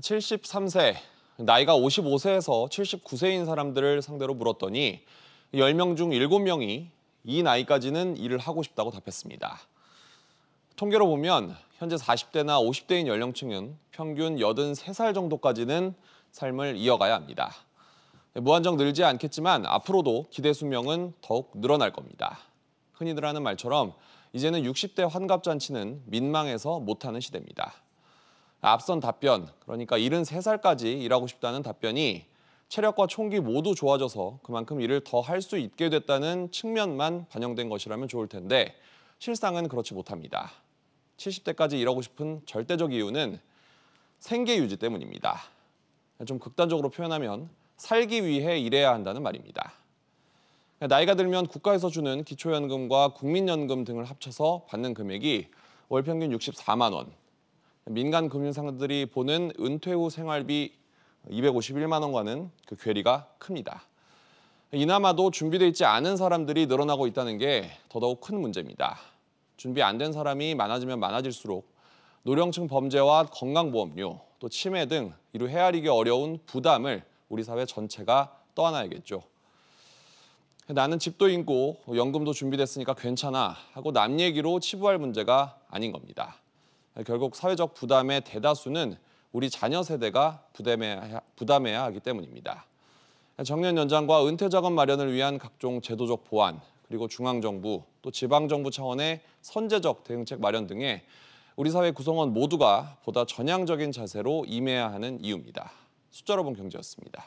73세, 나이가 55세에서 79세인 사람들을 상대로 물었더니 10명 중 7명이 이 나이까지는 일을 하고 싶다고 답했습니다. 통계로 보면 현재 40대나 50대인 연령층은 평균 83살 정도까지는 삶을 이어가야 합니다. 무한정 늘지 않겠지만 앞으로도 기대 수명은 더욱 늘어날 겁니다. 흔히들 하는 말처럼 이제는 60대 환갑잔치는 민망해서 못하는 시대입니다. 앞선 답변, 그러니까 73살까지 일하고 싶다는 답변이 체력과 총기 모두 좋아져서 그만큼 일을 더 할 수 있게 됐다는 측면만 반영된 것이라면 좋을 텐데 실상은 그렇지 못합니다. 70대까지 일하고 싶은 절대적 이유는 생계 유지 때문입니다. 좀 극단적으로 표현하면 살기 위해 일해야 한다는 말입니다. 나이가 들면 국가에서 주는 기초연금과 국민연금 등을 합쳐서 받는 금액이 월 평균 64만 원, 민간 금융상들이 보는 은퇴 후 생활비 251만 원과는 그 괴리가 큽니다. 이나마도 준비돼 있지 않은 사람들이 늘어나고 있다는 게 더더욱 큰 문제입니다. 준비 안 된 사람이 많아지면 많아질수록 노령층 범죄와 건강보험료, 또 치매 등 이루 헤아리기 어려운 부담을 우리 사회 전체가 떠안아야겠죠. 나는 집도 있고 연금도 준비됐으니까 괜찮아 하고 남 얘기로 치부할 문제가 아닌 겁니다. 결국 사회적 부담의 대다수는 우리 자녀 세대가 부담해야, 부담해야 하기 때문입니다. 정년 연장과 은퇴 자금 마련을 위한 각종 제도적 보완, 그리고 중앙정부 또 지방정부 차원의 선제적 대응책 마련 등에 우리 사회 구성원 모두가 보다 전향적인 자세로 임해야 하는 이유입니다. 숫자로 본 경제였습니다.